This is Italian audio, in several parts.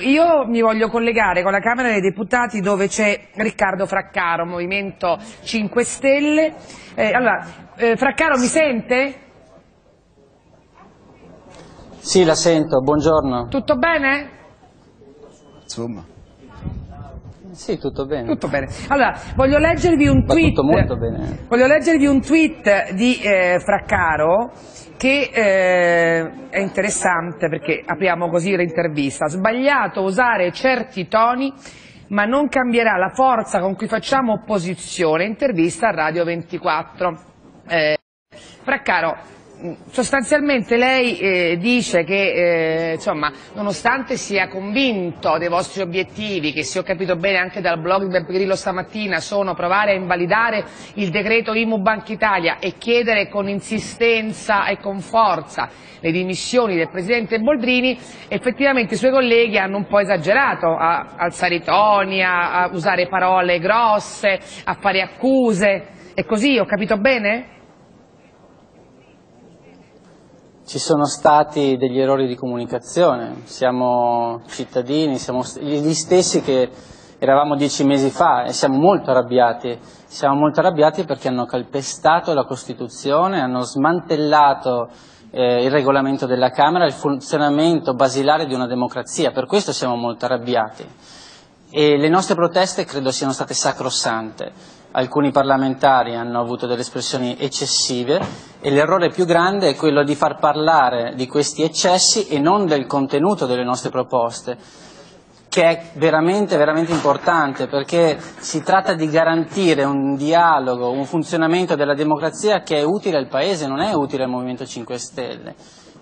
Io mi voglio collegare con la Camera dei Deputati dove c'è Riccardo Fraccaro, Movimento 5 Stelle. Eh, allora, eh, Fraccaro mi sente? Sì, la sento, buongiorno. Tutto bene? Insomma. Sì, tutto bene. Tutto bene. Allora, voglio leggervi un tweet. leggervi un tweet di eh, Fraccaro che eh, è interessante perché apriamo così l'intervista. Sbagliato usare certi toni, ma non cambierà la forza con cui facciamo opposizione. Intervista a Radio 24. Eh, Fraccaro, sostanzialmente lei eh, dice che eh, insomma, nonostante sia convinto dei vostri obiettivi, che se ho capito bene anche dal blog di Beppe Grillo stamattina sono provare a invalidare il decreto IMU Banca Italia e chiedere con insistenza e con forza le dimissioni del Presidente Boldrini, effettivamente i suoi colleghi hanno un po' esagerato a alzare i toni, a, a usare parole grosse, a fare accuse. È così, ho capito bene? Ci sono stati degli errori di comunicazione, siamo cittadini, siamo gli stessi che eravamo dieci mesi fa e siamo molto arrabbiati. Siamo molto arrabbiati perché hanno calpestato la Costituzione, hanno smantellato eh, il regolamento della Camera, il funzionamento basilare di una democrazia, per questo siamo molto arrabbiati. E le nostre proteste credo siano state sacrosante. Alcuni parlamentari hanno avuto delle espressioni eccessive e l'errore più grande è quello di far parlare di questi eccessi e non del contenuto delle nostre proposte, che è veramente, veramente importante perché si tratta di garantire un dialogo, un funzionamento della democrazia che è utile al Paese, non è utile al Movimento 5 Stelle.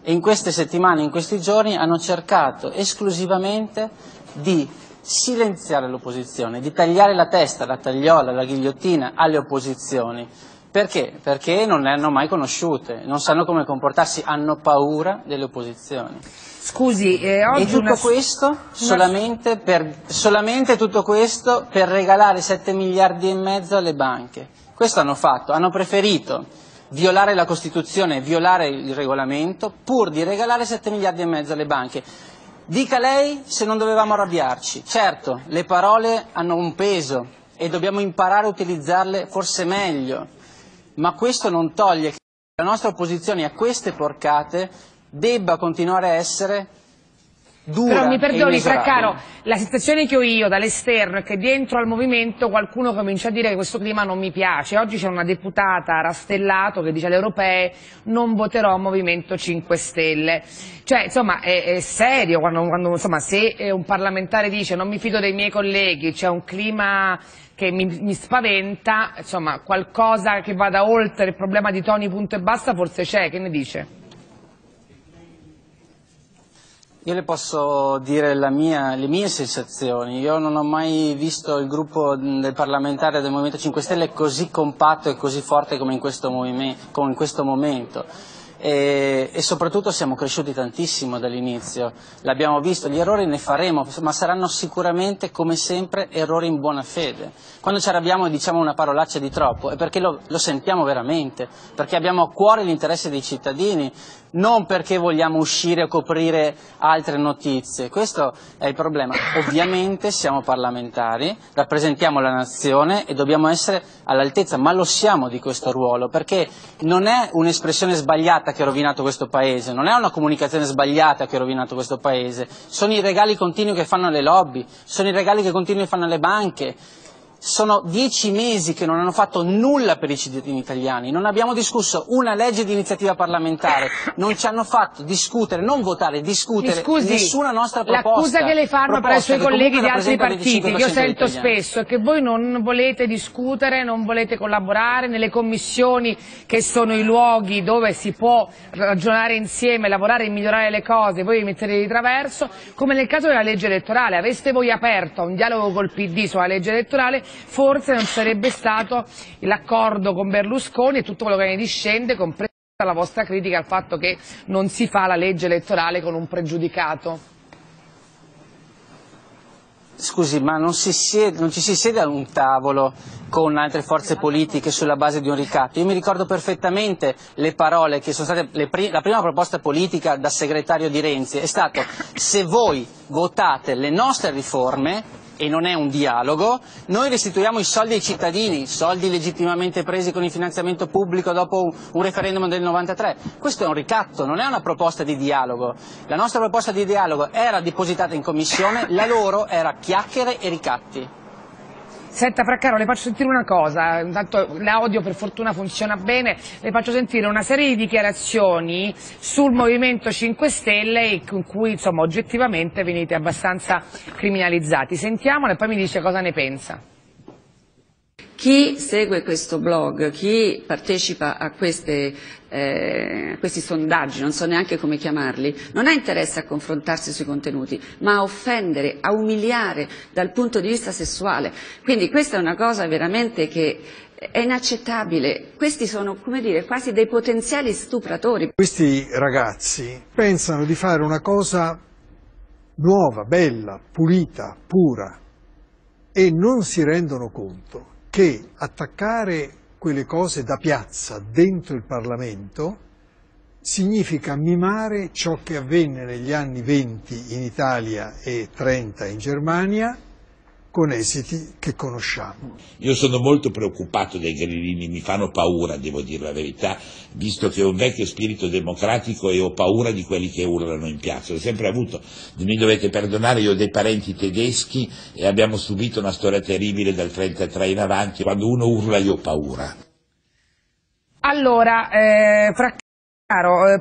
E in queste settimane, in questi giorni hanno cercato esclusivamente di silenziare l'opposizione, di tagliare la testa, la tagliola, la ghigliottina alle opposizioni. Perché? Perché non le hanno mai conosciute, non sanno come comportarsi, hanno paura delle opposizioni. Scusi, eh, E oggi tutto una... questo solamente, per, solamente tutto questo per regalare 7 miliardi e mezzo alle banche. Questo hanno fatto, hanno preferito violare la Costituzione, violare il regolamento, pur di regalare 7 miliardi e mezzo alle banche. Dica lei se non dovevamo arrabbiarci. Certo, le parole hanno un peso e dobbiamo imparare a utilizzarle forse meglio, ma questo non toglie che la nostra opposizione a queste porcate debba continuare a essere dura Però mi perdoni. Fraccaro, la sensazione che ho io dall'esterno è che dentro al movimento qualcuno comincia a dire che questo clima non mi piace. Oggi c'è una deputata Rastellato che dice alle europee non voterò Movimento 5 Stelle. Cioè, insomma, è, è serio quando, quando, insomma, se eh, un parlamentare dice non mi fido dei miei colleghi, c'è un clima che mi, mi spaventa, insomma, qualcosa che vada oltre il problema di toni punto e basta forse c'è, che ne dice? Io le posso dire mia- le mie sensazioni. Io non ho mai visto il gruppo del parlamentare del Movimento 5 Stelle così compatto e così forte come in questo, come in questo momento. E, e soprattutto siamo cresciuti tantissimo dall'inizio, l'abbiamo visto, gli errori ne faremo, ma saranno sicuramente, come sempre, errori in buona fede. Quando ci arrabbiamo e diciamo una parolaccia di troppo è perché lo, lo sentiamo veramente, perché abbiamo a cuore l'interesse dei cittadini, non perché vogliamo uscire o coprire altre notizie. Questo è il problema. Ovviamente siamo parlamentari, rappresentiamo la nazione e dobbiamo essere all'altezza, ma lo siamo di questo ruolo, perché non è un'espressione sbagliata che ha rovinato questo Paese, non è una comunicazione sbagliata che ha rovinato questo Paese, sono i regali continui che fanno le lobby, sono i regali che continui che fanno le banche. Sono dieci mesi che non hanno fatto nulla per i cittadini italiani, non abbiamo discusso una legge di iniziativa parlamentare, non ci hanno fatto discutere, non votare, discutere scusi, nessuna nostra proposta. l'accusa che le fanno per i colleghi di altri partiti, che io 25% degli sento spesso, è che voi non volete discutere, non volete collaborare nelle commissioni che sono i luoghi dove si può ragionare insieme, lavorare e migliorare le cose, voi vi mettete di traverso, come nel caso della legge elettorale, aveste voi aperto un dialogo col PD sulla legge elettorale, forse non sarebbe stato l'accordo con Berlusconi e tutto quello che ne discende, compresa la vostra critica al fatto che non si fa la legge elettorale con un pregiudicato. scusi, ma non, si siede, non ci si siede a un tavolo con altre forze politiche sulla base di un ricatto. Io mi ricordo perfettamente le parole che sono state, la prima proposta politica da segretario di Renzi è stato se voi votate le nostre riforme e non è un dialogo, noi restituiamo i soldi ai cittadini, soldi legittimamente presi con il finanziamento pubblico dopo un referendum del 93. Questo è un ricatto, non è una proposta di dialogo. La nostra proposta di dialogo era depositata in commissione, la loro era chiacchiere e ricatti. Senta Fraccaro, le faccio sentire una cosa, intanto l'audio per fortuna funziona bene, le faccio sentire una serie di dichiarazioni sul Movimento 5 Stelle in cui insomma oggettivamente venite abbastanza criminalizzati. Sentiamola e poi mi dice cosa ne pensa. Chi segue questo blog, chi partecipa a queste, eh, questi sondaggi, non so neanche come chiamarli, non ha interesse a confrontarsi sui contenuti, ma a offendere, a umiliare dal punto di vista sessuale. Quindi questa è una cosa veramente che è inaccettabile. Questi sono, come dire, quasi dei potenziali stupratori. Questi ragazzi pensano di fare una cosa nuova, bella, pulita, pura e non si rendono conto che attaccare quelle cose da piazza dentro il Parlamento significa mimare ciò che avvenne negli anni 20 in Italia e 30 in Germania con esiti che conosciamo. Io sono molto preoccupato dei grillini, mi fanno paura, devo dire la verità, visto che ho un vecchio spirito democratico e ho paura di quelli che urlano in piazza. L'ho sempre avuto, mi dovete perdonare, io ho dei parenti tedeschi e abbiamo subito una storia terribile dal 1933 in avanti, quando uno urla io ho paura. Allora, eh, fra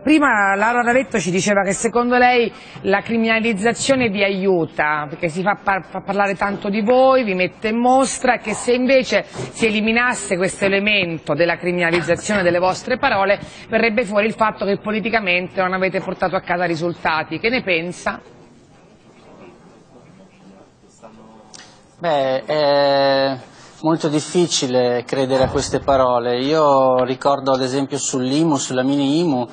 prima Laura Ravetto ci diceva che secondo lei la criminalizzazione vi aiuta, perché si fa, par fa, parlare tanto di voi, vi mette in mostra, e che se invece si eliminasse questo elemento della criminalizzazione delle vostre parole, verrebbe fuori il fatto che politicamente non avete portato a casa risultati. Che ne pensa? Beh, eh molto difficile credere a queste parole. Io ricordo ad esempio sull'IMU, sulla mini IMU,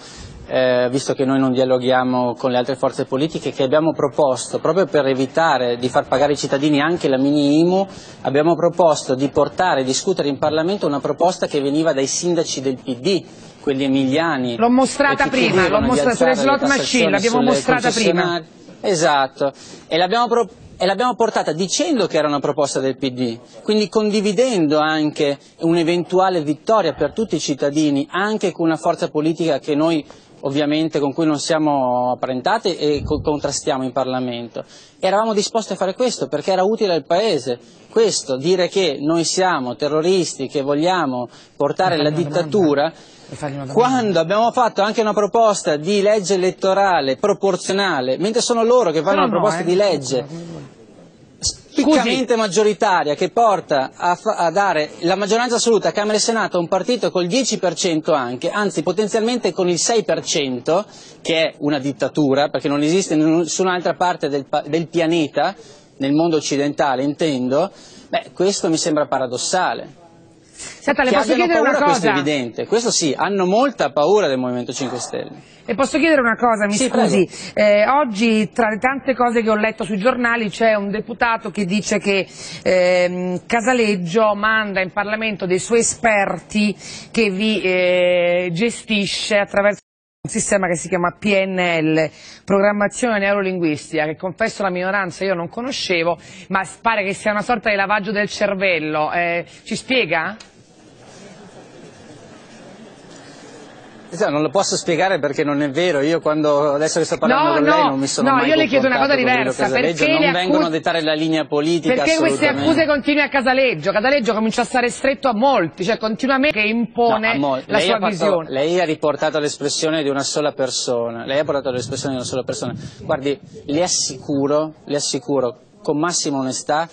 eh, visto che noi non dialoghiamo con le altre forze politiche, che abbiamo proposto, proprio per evitare di far pagare ai cittadini anche la mini IMU, abbiamo proposto di portare e discutere in Parlamento una proposta che veniva dai sindaci del PD, quelli emiliani. L'ho mostrata prima, l'ho mostrata sulle slot machine, l'abbiamo mostrata prima. Esatto, e l'abbiamo proposto e l'abbiamo portata dicendo che era una proposta del PD, quindi condividendo anche un'eventuale vittoria per tutti i cittadini, anche con una forza politica che noi ovviamente con cui non siamo apparentati e contrastiamo in Parlamento. Eravamo disposti a fare questo perché era utile al Paese. Questo, dire che noi siamo terroristi, che vogliamo portare la dittatura, quando abbiamo fatto anche una proposta di legge elettorale proporzionale, mentre sono loro che fanno no, una proposta eh. di legge spiccamente maggioritaria che porta a, a, dare la maggioranza assoluta a Camera e Senato a un partito col 10% anche, anzi potenzialmente con il 6%, che è una dittatura, perché non esiste in nessun'altra parte del, del pianeta, nel mondo occidentale intendo, beh, questo mi sembra paradossale. Senta, le posso chiedere una cosa? Questo è evidente, questo sì, hanno molta paura del Movimento 5 Stelle. Le posso chiedere una cosa, mi sì, scusi, eh, oggi tra le tante cose che ho letto sui giornali c'è un deputato che dice che eh, Casaleggio manda in Parlamento dei suoi esperti che vi eh, gestisce attraverso un sistema che si chiama PNL, Programmazione Neurolinguistica, che confesso la minoranza io non conoscevo, ma pare che sia una sorta di lavaggio del cervello. Eh, ci spiega? Non lo posso spiegare perché non è vero, io quando adesso che sto parlando no, con no, lei non mi sono no, mai io le chiedo una cosa diversa, perché non vengono a dettare la linea politica Perché queste accuse continue a Casaleggio? Casaleggio comincia a stare stretto a molti, cioè continuamente che impone no, la lei sua fatto, visione. Lei ha riportato l'espressione di una sola persona, lei ha portato l'espressione di una sola persona. Guardi, le assicuro, le assicuro con massima onestà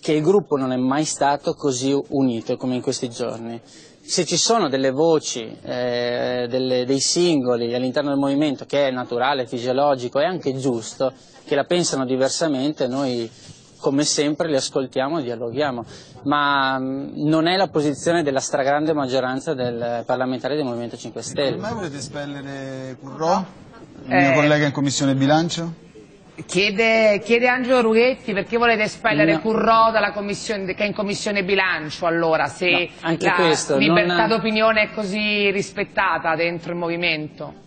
che il gruppo non è mai stato così unito come in questi giorni se ci sono delle voci, eh, delle, dei singoli all'interno del movimento che è naturale, fisiologico e anche giusto, che la pensano diversamente, noi come sempre li ascoltiamo e dialoghiamo, ma mh, non è la posizione della stragrande maggioranza del parlamentare del Movimento 5 Stelle. Come mai volete espellere Currò, il mio eh... collega in Commissione Bilancio? Chiede, chiede Angelo Rughetti perché volete espellere No. Currò dalla commissione, che è in commissione bilancio allora, se No, la questo, libertà non- d'opinione è così rispettata dentro il movimento.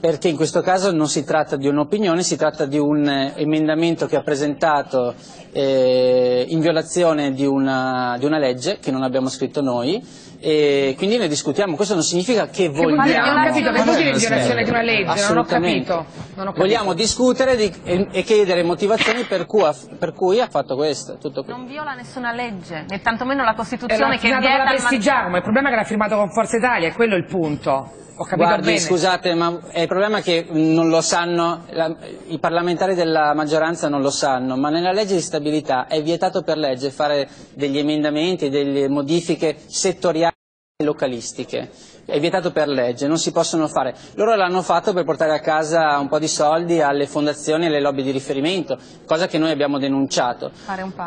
Perché in questo caso non si tratta di un'opinione, si tratta di un eh, emendamento che ha presentato eh, in violazione di una, di una legge che non abbiamo scritto noi e quindi ne discutiamo. Questo non significa che Che vogliamo... Non ho capito, che vuol dire violazione di una legge? Non ho capito. Non ho capito. Vogliamo discutere di- e, e chiedere motivazioni per cui, ha, per cui ha fatto questo. Tutto qui. Non viola nessuna legge, né tantomeno la Costituzione che firmato con vieta la il problema è che l'ha firmato con Forza Italia, è quello il punto. Guardi, bene. scusate, ma è il problema è che non lo sanno, la- i parlamentari della maggioranza non lo sanno, ma nella legge di stabilità è vietato per legge fare degli emendamenti, delle modifiche settoriali localistiche. È vietato per legge, non si possono fare. Loro l'hanno fatto per portare a casa un po' di soldi alle fondazioni e alle lobby di riferimento, cosa che noi abbiamo denunciato.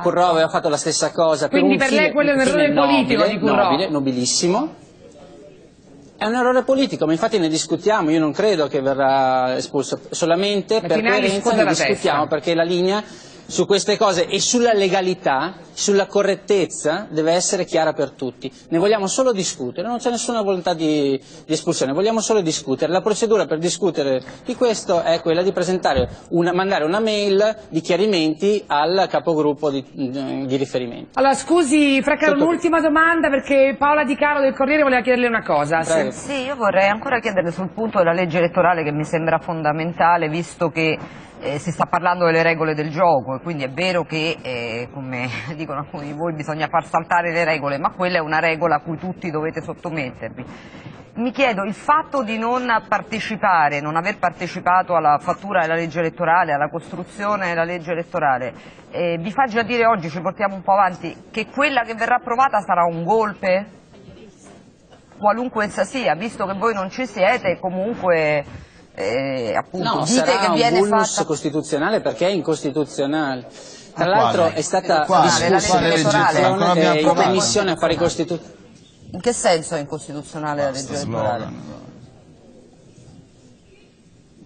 Currò aveva fatto la stessa cosa. Quindi per, un per lei fine- quello è un errore politico nobile, di Currò? nobile, nobilissimo. È un errore politico, ma infatti ne discutiamo, io non credo che verrà espulso, solamente per Tinelli coerenza ne discutiamo, testa. perché la linea su queste cose e sulla legalità, sulla correttezza deve essere chiara per tutti. Ne vogliamo solo discutere, non c'è nessuna volontà di, di espulsione, vogliamo solo discutere. La procedura per discutere di questo è quella di presentare una, mandare una mail di chiarimenti al capogruppo di, di riferimento. Allora, scusi, Fraccaro, un'ultima domanda perché Paola Di Caro del Corriere voleva chiederle una cosa. Se-. Sì, io vorrei ancora chiedere sul punto della legge elettorale che mi sembra fondamentale visto che eh, si sta parlando delle regole del gioco e quindi è vero che, eh, come dicono alcuni di voi, bisogna far saltare le regole, ma quella è una regola a cui tutti dovete sottomettervi. Mi chiedo, il fatto di non partecipare, non aver partecipato alla fattura della legge elettorale, alla costruzione della legge elettorale, eh, vi fa già dire oggi, ci portiamo un po' avanti, che quella che verrà approvata sarà un golpe? qualunque essa sia, visto che voi non ci siete, comunque eh, appunto No, dite sarà che un viene fatta costituzionale perché è incostituzionale. Tra l'altro è stata Quale? La legge discussa abbiamo in. Commissione Affari Costituzionali. in che senso è incostituzionale la legge elettorale?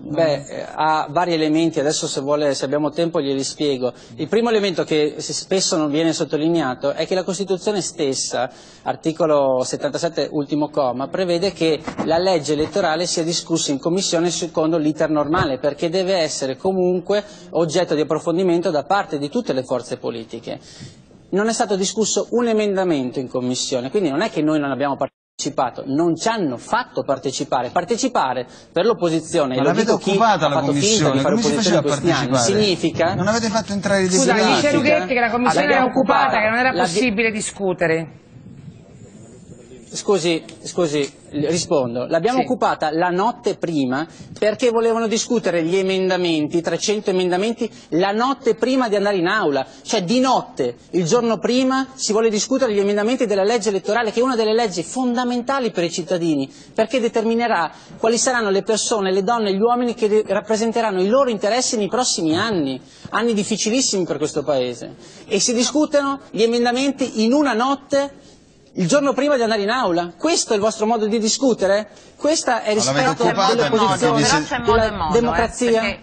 Beh, eh, ha vari elementi, adesso se, vuole, se abbiamo tempo glieli spiego. Il primo elemento che spesso non viene sottolineato è che la Costituzione stessa, articolo 77 ultimo comma, prevede che la legge elettorale sia discussa in commissione secondo l'iter normale, perché deve essere comunque oggetto di approfondimento da parte di tutte le forze politiche. Non è stato discusso un emendamento in commissione, quindi non è che noi non abbiamo partecipato, non ci hanno fatto partecipare. Partecipare per l'opposizione, Ma lo l'avete dico chi occupata ha la fatto finta commissione, di fare come si faceva a in questi anni, partecipare? significa Non avete fatto entrare i Scusa, deputati? dice Rughetti che la commissione era occupata, occupata. che non era possibile discutere. Scusi, scusi, rispondo. L'abbiamo Sì. occupata la notte prima perché volevano discutere gli emendamenti, 300 emendamenti, la notte prima di andare in aula. Cioè di notte, il giorno prima, si vuole discutere gli emendamenti della legge elettorale, che è una delle leggi fondamentali per i cittadini, perché determinerà quali saranno le persone, le donne e gli uomini che rappresenteranno i loro interessi nei prossimi anni, anni difficilissimi per questo Paese. E si discutono gli emendamenti in una notte il giorno prima di andare in aula. Questo è il vostro modo di discutere? Questa è rispetto occupata delle in modo, posizioni però c'è modo e della modo, democrazia? eh,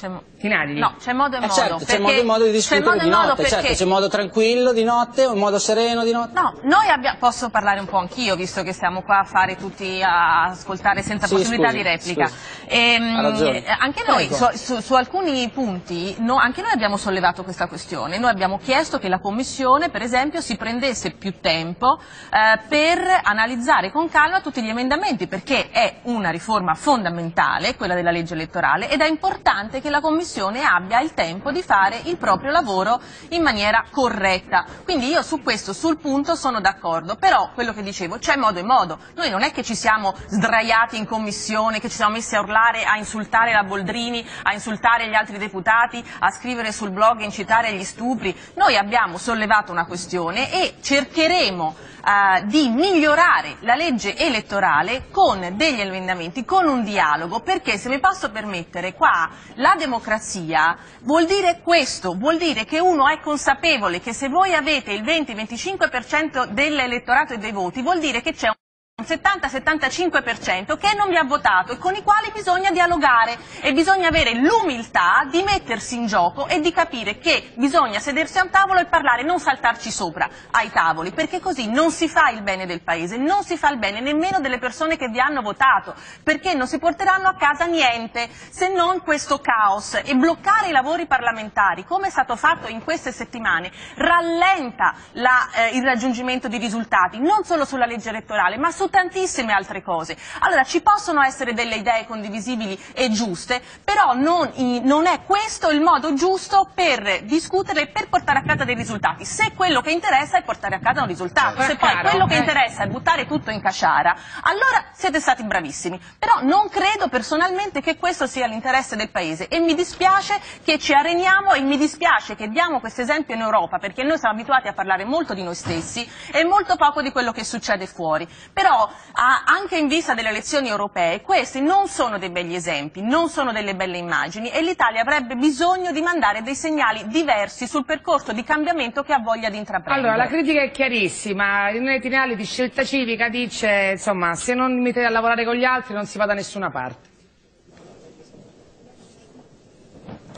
perché Tinagli? No, c'è modo e Eh modo. certo, c'è modo e modo di discutere modo di modo notte, certo, c'è modo tranquillo di notte, un modo sereno di notte. No, noi abbiamo, posso parlare un po' anch'io, visto che siamo qua a fare tutti a ascoltare senza Sì, possibilità scusi, di replica. Ehm, eh, anche noi, su, su- su alcuni punti, no, anche noi abbiamo sollevato questa questione. Noi abbiamo chiesto che la Commissione, per esempio, si prendesse più tempo eh, per analizzare con calma tutti gli emendamenti, perché è una riforma fondamentale, quella della legge elettorale, ed è importante che la Commissione abbia il tempo di fare il proprio lavoro in maniera corretta. Quindi io su questo, sul punto, sono d'accordo, però quello che dicevo, c'è modo e modo. Noi non è che ci siamo sdraiati in commissione, che ci siamo messi a urlare, a insultare la Boldrini, a insultare gli altri deputati, a scrivere sul blog e incitare gli stupri. Noi abbiamo sollevato una questione e cercheremo eh, di migliorare la legge elettorale con degli emendamenti, con un dialogo, perché se mi posso permettere, qua la democrazia vuol dire questo, vuol dire che uno è consapevole che se voi avete il 20-25% dell'elettorato e dei voti, vuol dire che c'è un un 70-75% che non vi ha votato e con i quali bisogna dialogare e bisogna avere l'umiltà di mettersi in gioco e di capire che bisogna sedersi a un tavolo e parlare, non saltarci sopra ai tavoli, perché così non si fa il bene del paese, non si fa il bene nemmeno delle persone che vi hanno votato, perché non si porteranno a casa niente se non questo caos. E bloccare i lavori parlamentari, come è stato fatto in queste settimane, rallenta la, eh, il raggiungimento di risultati, non solo sulla legge elettorale, ma su tantissime altre cose. Allora ci possono essere delle idee condivisibili e giuste, però non, non è questo il modo giusto per discutere e per portare a casa dei risultati. Se quello che interessa è portare a casa un risultato, se poi quello che eh. interessa è buttare tutto in casciara, allora siete stati bravissimi. Però non credo personalmente che questo sia l'interesse del Paese e mi dispiace che ci areniamo e mi dispiace che diamo questo esempio in Europa perché noi siamo abituati a parlare molto di noi stessi e molto poco di quello che succede fuori. Però a- anche in vista delle elezioni europee questi non sono dei begli esempi, non sono delle belle immagini e l'Italia avrebbe bisogno di mandare dei segnali diversi sul percorso di cambiamento che ha voglia di intraprendere. Allora, la critica è chiarissima, Irene Tinelli di Scelta Civica dice, insomma, se non mi mettete a lavorare con gli altri non si va da nessuna parte.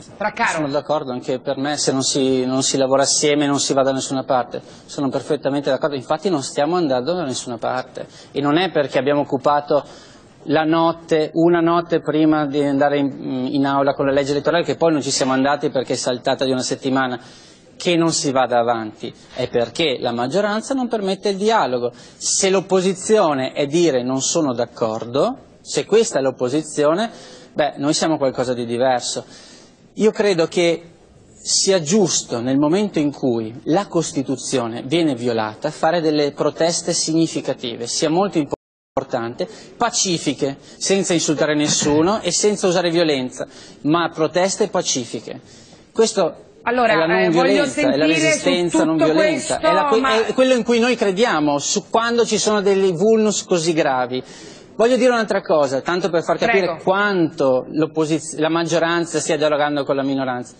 Fraccaro. Sono d'accordo, anche per me se non si, non si lavora assieme non si va da nessuna parte, sono perfettamente d'accordo, infatti non stiamo andando da nessuna parte e non è perché abbiamo occupato la notte, una notte prima di andare in, in aula con la legge elettorale che poi non ci siamo andati perché è saltata di una settimana che non si vada avanti, è perché la maggioranza non permette il dialogo. Se l'opposizione è dire non sono d'accordo, se questa è l'opposizione, beh, noi siamo qualcosa di diverso. Io credo che sia giusto nel momento in cui la Costituzione viene violata fare delle proteste significative, sia molto importante, pacifiche, senza insultare nessuno e senza usare violenza, ma proteste pacifiche. Questo Allora, è la non eh, violenza, è la resistenza non tutto violenta, questo, è, la- ma- è quello in cui noi crediamo, su quando ci sono dei vulnus così gravi. Voglio dire un'altra cosa, tanto per far capire Prego. quanto la maggioranza stia dialogando con la minoranza.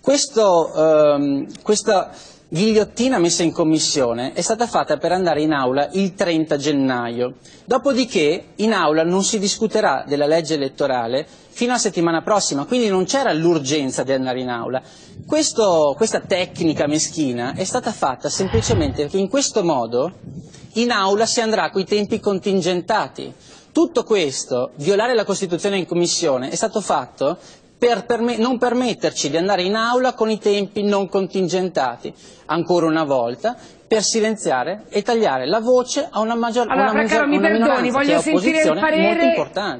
Questo, ehm, questa ghigliottina messa in commissione è stata fatta per andare in aula il 30 gennaio. Dopodiché in aula non si discuterà della legge elettorale fino alla settimana prossima, quindi non c'era l'urgenza di andare in aula. Questo- questa tecnica meschina è stata fatta semplicemente perché in questo modo in aula si andrà coi tempi contingentati. Tutto questo, violare la Costituzione in commissione, è stato fatto per perme- non permetterci di andare in aula con i tempi non contingentati, ancora una volta, per silenziare e tagliare la voce a una, maggior- a Allora, una, maggior- mi una perdoni, voglio è sentire il parere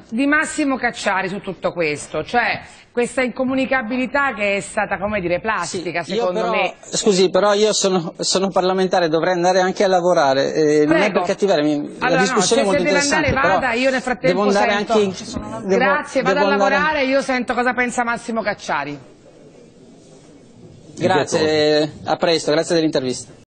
di Massimo Cacciari su tutto questo, cioè questa incomunicabilità che è stata, come dire, plastica, Io secondo però- me. Scusi, però io sono, sono parlamentare, dovrei andare anche a lavorare. eh, non è per cattiveria, mi- Allora, la no, discussione se, è molto se deve andare vada, io nel frattempo devo andare sento... anche in- devo- Grazie, vado a devo andare- lavorare, io sento cosa pensa Massimo Cacciari. Grazie, a presto, grazie dell'intervista.